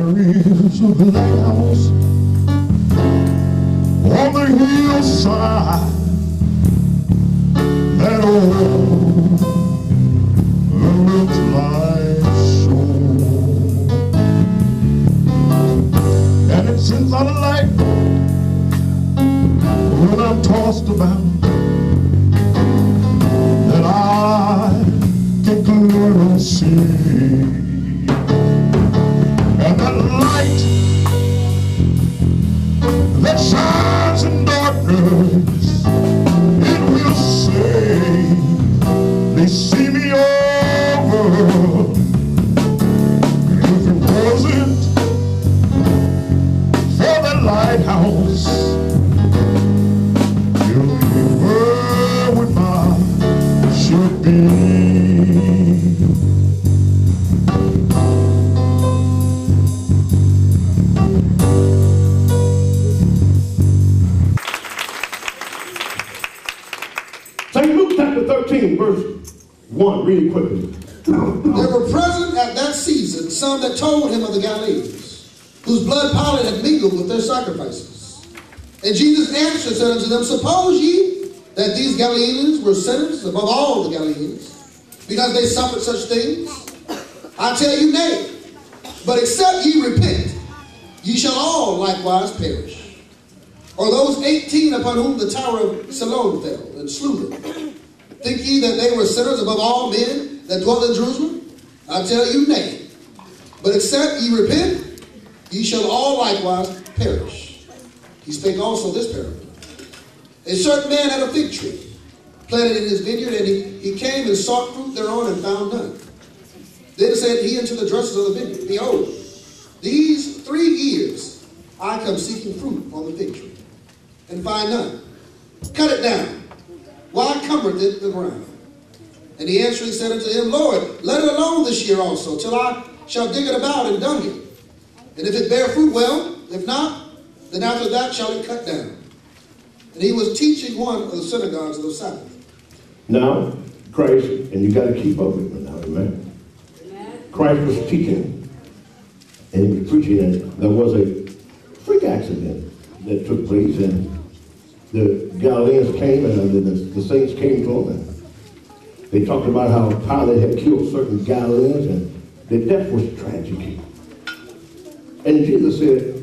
There is a lighthouse on the hillside that old looks like shore. And it sends out a light when I'm tossed about that I can clearly see. And light. That shines in darkness, some that told him of the Galileans, whose blood Pilate had mingled with their sacrifices. And Jesus answered and said unto them, Suppose ye that these Galileans were sinners above all the Galileans, because they suffered such things? I tell you, nay. But except ye repent, ye shall all likewise perish. Or those eighteen upon whom the tower of Siloam fell and slew them. Think ye that they were sinners above all men that dwell in Jerusalem? I tell you, nay. But except ye repent, ye shall all likewise perish. He spake also this parable. A certain man had a fig tree, planted in his vineyard, and he, he came and sought fruit thereon and found none. Then said he unto the dressers of the vineyard, Behold, these three years I come seeking fruit on the fig tree, and find none. Cut it down. Why covereth it the ground? And he answering said unto him, Lord, let it alone this year also, till I shall dig it about and dung it. And if it bear fruit, well, if not, then after that shall it cut down. And he was teaching one of the synagogues of the Sabbath. Now, Christ, and you got to keep up with me now, amen? Christ was teaching and he was preaching, and there was a freak accident that took place, and the Galileans came and the, the, the saints came to him, and they talked about how Pilate had killed certain Galileans, and their death was tragic. And Jesus said,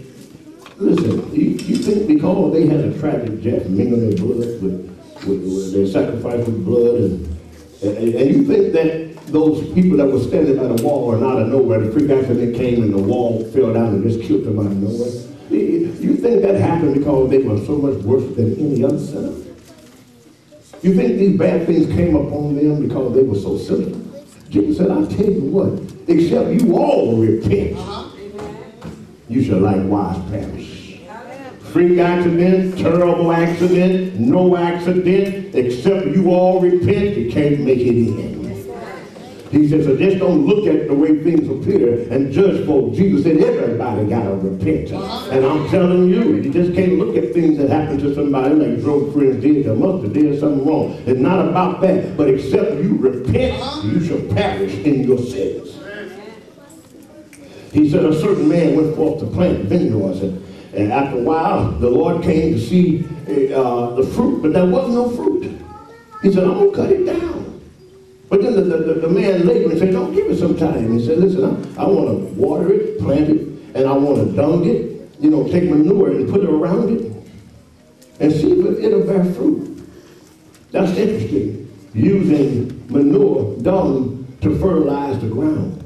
Listen, you, you think because they had a tragic death, mingling their blood with, with, with their sacrifice with blood, and, and, and you think that those people that were standing by the wall and out of nowhere, the freak accident came and the wall fell down and just killed them out of nowhere? You think that happened because they were so much worse than any other sinner? You think these bad things came upon them because they were so sinful? Jesus said, I'll tell you what, except you all repent, uh-huh. you shall likewise perish. Freak accident, terrible accident, no accident, except you all repent, you can't make it in. He says, so just don't look at the way things appear and judge folks. Jesus said everybody got to repent. Uh-huh. And I'm telling you, you just can't look at things that happen to somebody like drug friends did. They must have did something wrong. It's not about that. But except you repent, uh-huh. you shall perish in your sins. He said a certain man went forth to plant vineyards. And, and after a while, the Lord came to see uh, the fruit, but there was no fruit. He said, I'm going to cut it down. But then the, the, the man later and said, don't give it some time. He said, listen, I, I want to water it, plant it, and I want to dung it, you know, take manure and put it around it, and see if it'll bear fruit. That's interesting. Using manure, dung, to fertilize the ground.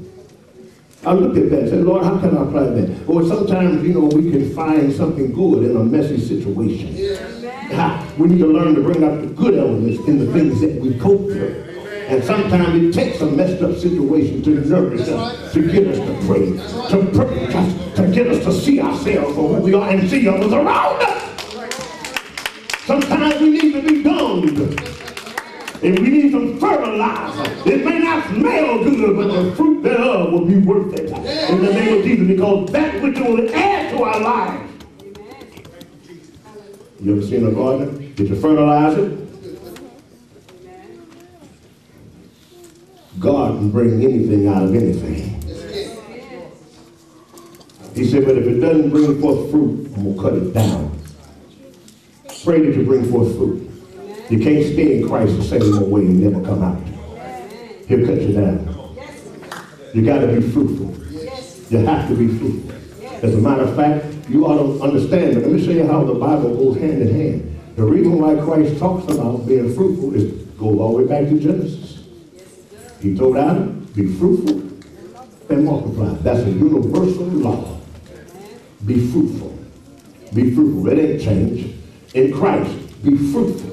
I looked at that and said, Lord, how can I apply that? Well, sometimes, you know, we can find something good in a messy situation. Ha, we need to learn to bring out the good elements in the things that we cope through. And sometimes it takes a messed up situation to nourish us, to get us to pray, to us, to get us to see ourselves for who we are and see others around us. Sometimes we need to be dunged. And we need some fertilizer. It may not smell good, but the fruit thereof will be worth it. In the name of Jesus, because that which will add to our lives. You ever seen a garden? Did you fertilize it? God can bring anything out of anything. He said, but if it doesn't bring forth fruit, I'm going to cut it down. Pray that you bring forth fruit. You can't stay in Christ the same old way and never come out. He'll cut you down. You got to be fruitful. You have to be fruitful. As a matter of fact, you ought to understand, but let me show you how the Bible goes hand in hand. The reason why Christ talks about being fruitful is goes all the way back to Genesis. He told Adam, be fruitful and multiply. That's a universal law. Be fruitful. Be fruitful. It ain't. In Christ, be fruitful.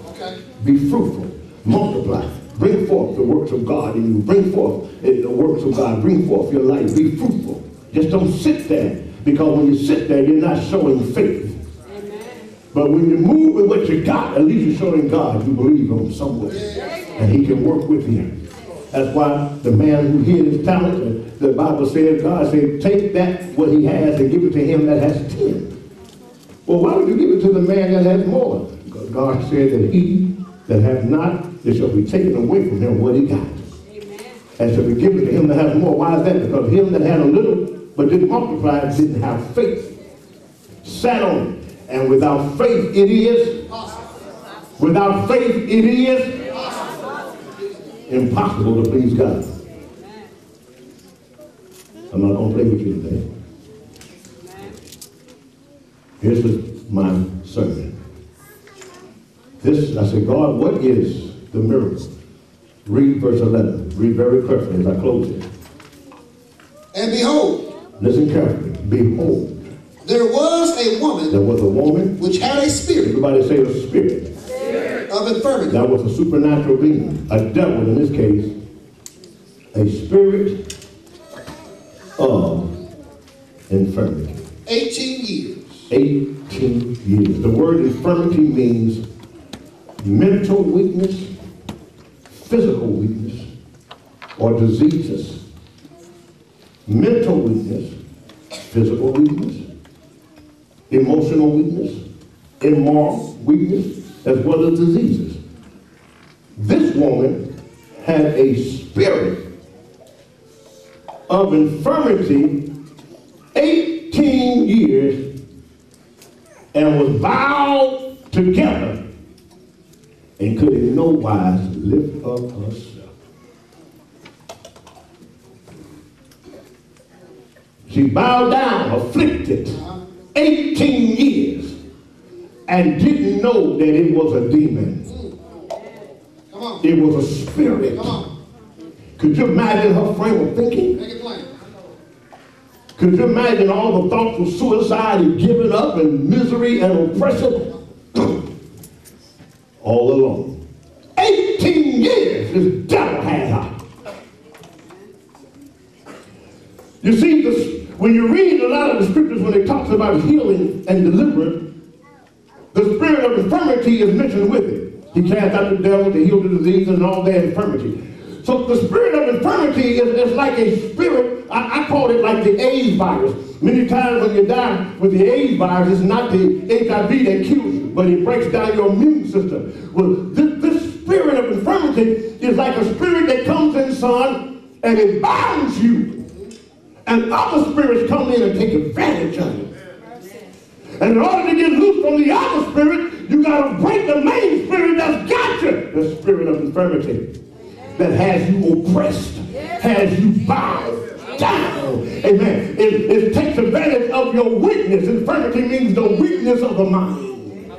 Be fruitful. Multiply. Bring forth the works of God in you. Bring forth eh, the works of God. Bring forth your life. Be fruitful. Just don't sit there. Because when you sit there, you're not showing faith. But when you move with what you got, at least you're showing God you believe him somewhere. And he can work with you. That's why the man who hid his talent, the Bible said, God said, take that what he has and give it to him that has ten. Well, why would you give it to the man that has more? God said that he that hath not, it shall be taken away from him what he got. And shall be given to him that has more. Why is that? Because him that had a little but didn't multiply didn't have faith. Sat on it. And without faith it is. Without faith it is impossible to please God. I'm not going to play with you today. Here's the- my sermon. This, I said, God, what is the miracle? Read verse 11. Read very carefully as I close it. And behold, Listen carefully. Behold, there was a woman there was a woman, which had a spirit everybody say a spirit. spirit. of infirmity That was a supernatural being, a devil in this case, a spirit of infirmity. 18 years. 18 years. The word infirmity means mental weakness, physical weakness, or diseases. Mental weakness, physical weakness, emotional weakness, immoral weakness, as well as diseases. This woman had a spirit of infirmity 18 years and was bowed together and could in no wise lift up herself. She bowed down, afflicted, 18 years, and didn't know that it was a demon. It was a spirit. Could you imagine her frame of thinking? Could you imagine all the thoughts of suicide and giving up and misery and oppression? All alone. 18 years this devil had her. You see, this, when you read a lot of the scriptures when it talks about healing and deliverance, the spirit of infirmity is mentioned with it. He cast out the devil to heal the disease and all their infirmity. So the spirit of infirmity is, is like a spirit, I, I call it like the AIDS virus. Many times when you die with the AIDS virus, it's not the HIV that kills you, but it breaks down your immune system. Well, this, this spirit of infirmity is like a spirit that comes in, son, and it binds you. And other spirits come in and take advantage of you. And in order to get loose from the other spirit, you got to break the main spirit that's got you. The spirit of infirmity that has you oppressed, has you bowed down. Amen. It, it takes advantage of your weakness. Infirmity means the weakness of the mind,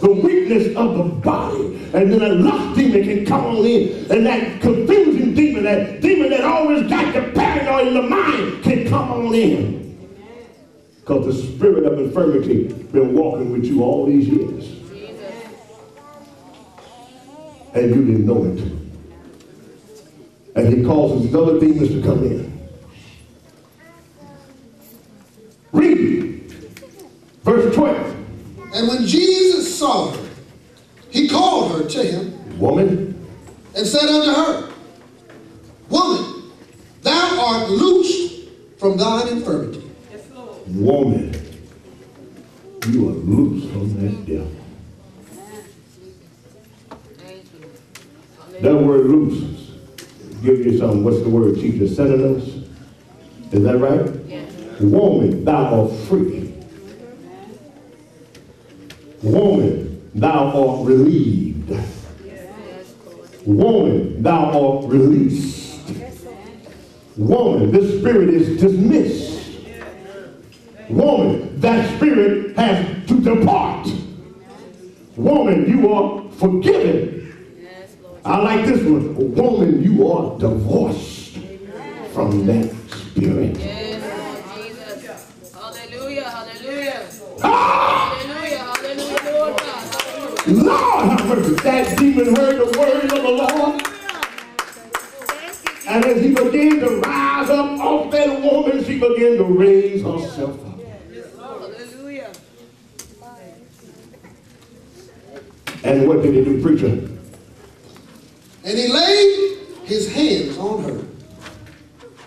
the weakness of the body. And then a lust demon can come on in, and that confusing demon, that demon that always got you paranoid in the mind, can come on in. Because the spirit of infirmity been walking with you all these years. And you didn't know it. And he causes these other demons to come in. Read verse 12. And when Jesus saw her, he called her to him Woman, and said unto her, Woman, thou art loosed from thine infirmity. Yes, Lord. woman, you are loose from that devil. That word loose, give you some, what's the word, teacher, synonyms? Is that right? Woman, thou art free. Woman, thou art relieved. Woman, thou art released. Woman, this spirit is dismissed. Woman, that spirit has to depart. Woman, you are forgiven. I like this one. Woman, you are divorced from that spirit. Jesus. Hallelujah, hallelujah. Ah! Hallelujah, hallelujah, Lord God. Lord have mercy. That demon heard the word of the Lord. And as he began to rise up off that woman, she began to raise herself up. Hallelujah. And what did he do, preacher? And he laid his hands on her.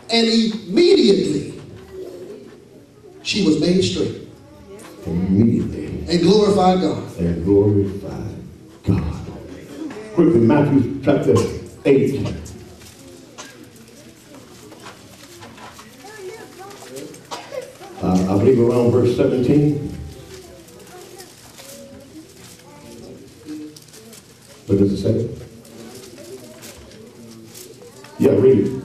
And immediately she was made straight Immediately and glorified God. and glorified God. Quickly, Matthew chapter 8. Uh, I believe around verse 17. What does it say? Yeah, read it.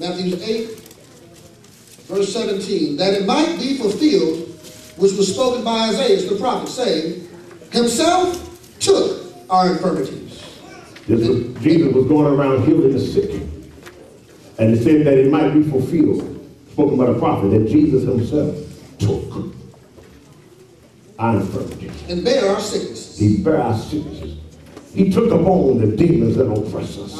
Matthew 8, verse 17, that it might be fulfilled, which was spoken by Isaiah the prophet, saying, Himself took our infirmities. This was, Jesus was going around healing the sick. And it said that it might be fulfilled, spoken by the prophet, that Jesus himself took our infirmities. and bear our sicknesses. He bare our sicknesses. He took upon the demons that oppress us.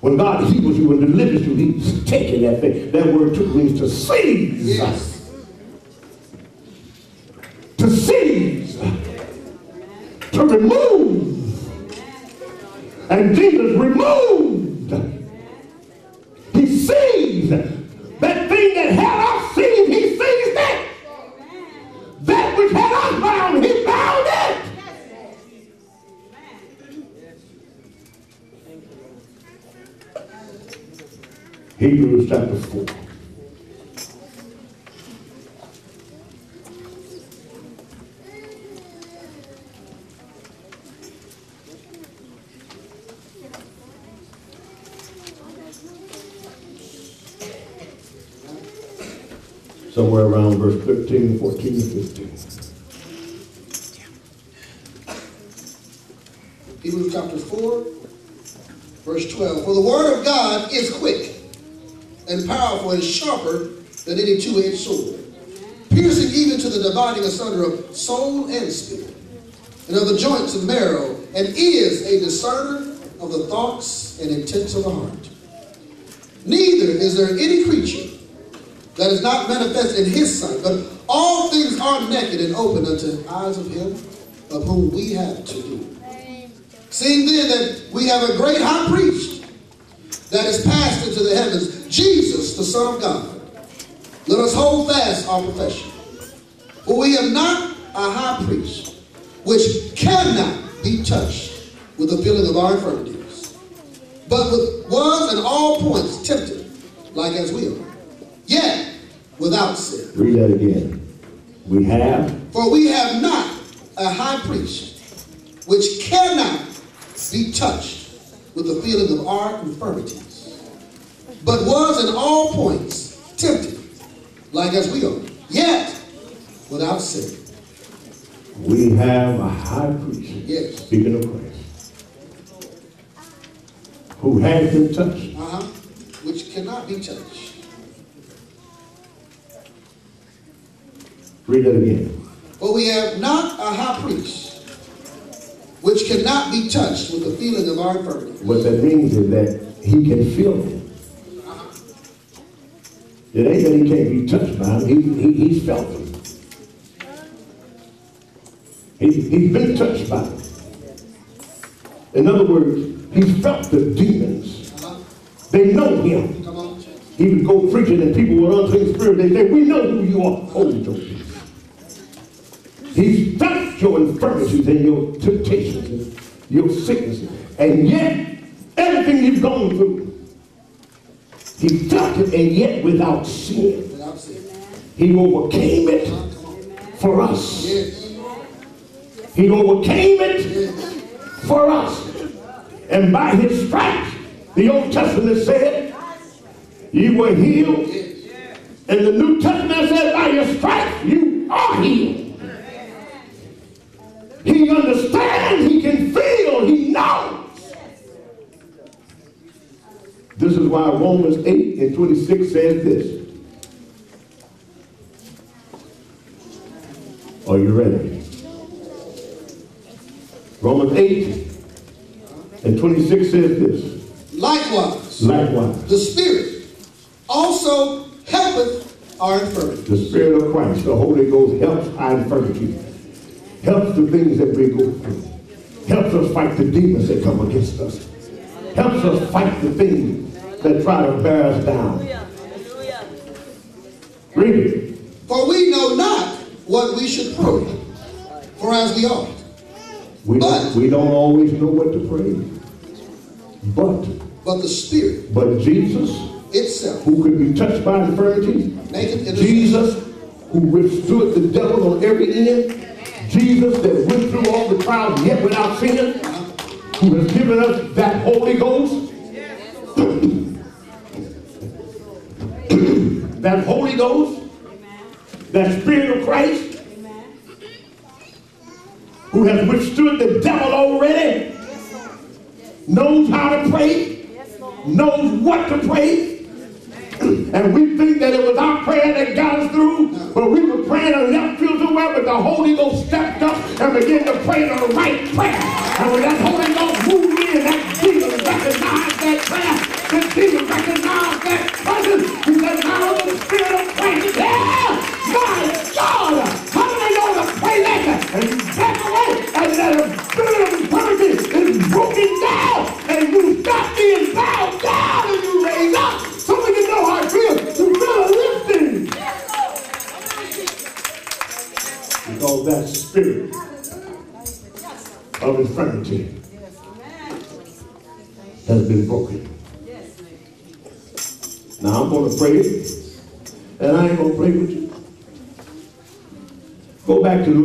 When God heals you and delivers you, he's taking that thing. That word took means to seize. Yes. To seize. To remove. And Jesus removed. He seized that thing that had us seized. He seized it. That which had us bound, he bound it. Hebrews chapter 4. Somewhere around verse 13, 14, and 15. Hebrews chapter 4, verse 12. For the word of God is quick and powerful and sharper than any two-edged sword, piercing even to the dividing asunder of soul and spirit, and of the joints and marrow, and is a discerner of the thoughts and intents of the heart. Neither is there any creature that is not manifest in his sight, but all things are naked and open unto the eyes of him of whom we have to do. Seeing then that we have a great high priest that is passed into the heavens, Jesus, the Son of God, let us hold fast our profession. For we have not a high priest which cannot be touched with the feeling of our infirmities, but was in all points tempted, like as we are, yet without sin. Read that again. We have For we have not a high priest which cannot be touched with the feeling of our infirmities, but was in all points tempted, like as we are, yet without sin. we have a high priest. Yes. Speaking of Christ. Who has been touched. Uh-huh. Which cannot be touched. Read it again. For we have not a high priest which cannot be touched with the feeling of our infirmities. What that means is that he can feel it. It ain't that he can't be touched by him. He, he, he's felt them. He, he's been touched by them. In other words, he's felt the demons. They know him. He would go preaching and people with unclean spirit, they say, we know who you are. Your peace. He's felt your infirmities and your temptations and your sicknesses. And yet, everything you've gone through, He felt it and yet without sin. He overcame it for us. He overcame it for us. And by his stripes, the Old Testament said, you were healed. And the New Testament said, by your stripes, you are healed. He understands, he can feel, he knows. This is why Romans 8 and 26 says this. Are you ready? Romans 8 and 26 says this. Likewise, Likewise, the Spirit also helpeth our infirmity. the Spirit of Christ, the Holy Ghost, helps our infirmity, helps the things that we go through, helps us fight the demons that come against us, helps us fight the things that try to bear us down. Read it. For we know not what we should pray, for as we ought. We don't, we don't always know what to pray. But, But the Spirit but Jesus, itself who could be touched by infirmity. Jesus, who withstood the devil on every end, Jesus that went through all the trials yet without sin, who has given us that Holy Ghost, that Holy Ghost, that Spirit of Christ, who has withstood the devil already, knows how to pray, knows what to pray, and we think that it was our prayer that got us through, but we were praying a left field somewhere, but the Holy Ghost stepped up and began to pray the right prayer. And when that Holy Ghost moved in, that demon recognized that prayer. The demon recognized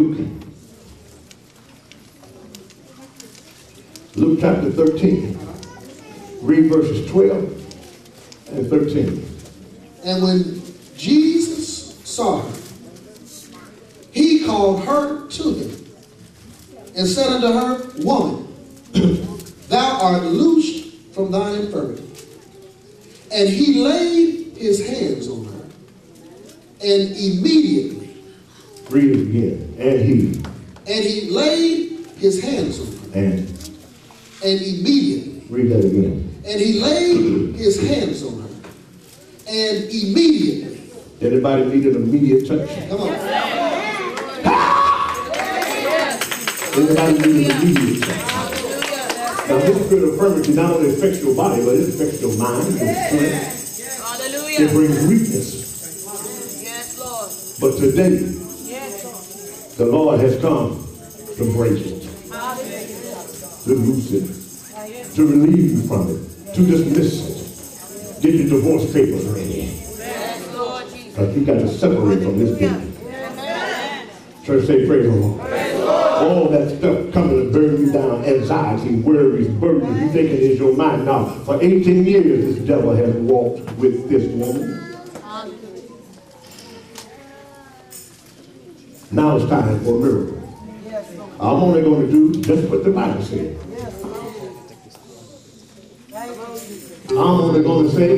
Luke. Luke chapter 13. Read verses 12 and 13. And when Jesus saw her, he called her to him and said unto her, Woman, thou art loosed from thine infirmity. And he laid his hands on her, and immediately, Read it again. And he, and he laid his hands on her, and and immediately, read that again. and he laid his hands on her, and immediately, Anybody need an immediate touch? come on, ah! Anybody need an immediate touch? Now this spirit of infirmity not only affects your body, but it affects your mind, your strength. It brings weakness. Yes, Lord. But today, Yes, Lord. The Lord has come to break it, to loose it, to relieve you from it, to dismiss it. Get your divorce papers ready. Because you got to separate from this demon. Church say, praise the Lord. All that stuff coming to burn you down, anxiety, worries, burdens, you think it is your mind. Now, for 18 years, this devil has walked with this woman. Now it's time for a miracle. I'm only going to do just what the Bible said. I'm only going to say,